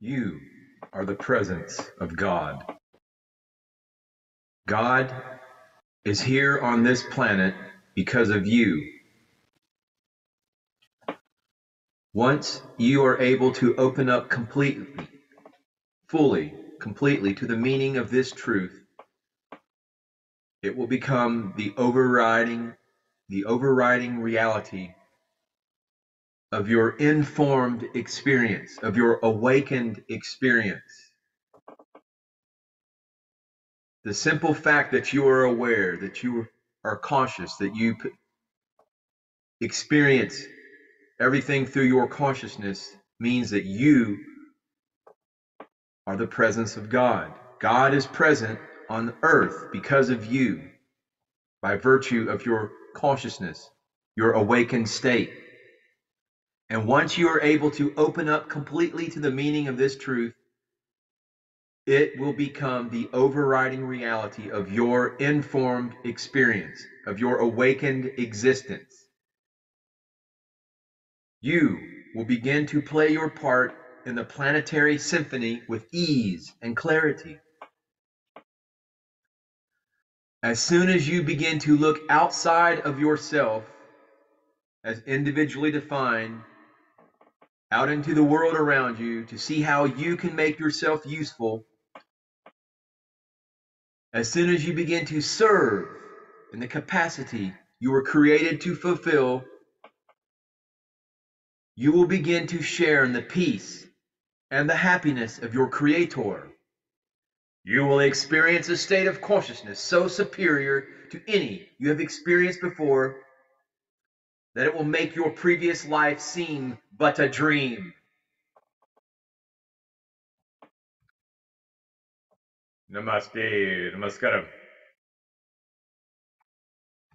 You are the presence of God. God is here on this planet because of you. Once you are able to open up completely, fully, completely to the meaning of this truth, it will become the overriding, the overriding reality of your informed experience, of your awakened experience. The simple fact that you are aware, that you are conscious, that you experience everything through your consciousness means that you are the presence of God. God is present on earth because of you, by virtue of your consciousness, your awakened state. And once you are able to open up completely to the meaning of this truth, it will become the overriding reality of your informed experience, of your awakened existence. You will begin to play your part in the planetary symphony with ease and clarity. As soon as you begin to look outside of yourself as individually defined out into the world around you to see how you can make yourself useful, as soon as you begin to serve in the capacity you were created to fulfill, you will begin to share in the peace and the happiness of your Creator. You will experience a state of consciousness so superior to any you have experienced before that it will make your previous life seem but a dream. Namaste, Namaskaram.